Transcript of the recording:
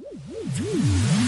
Woo!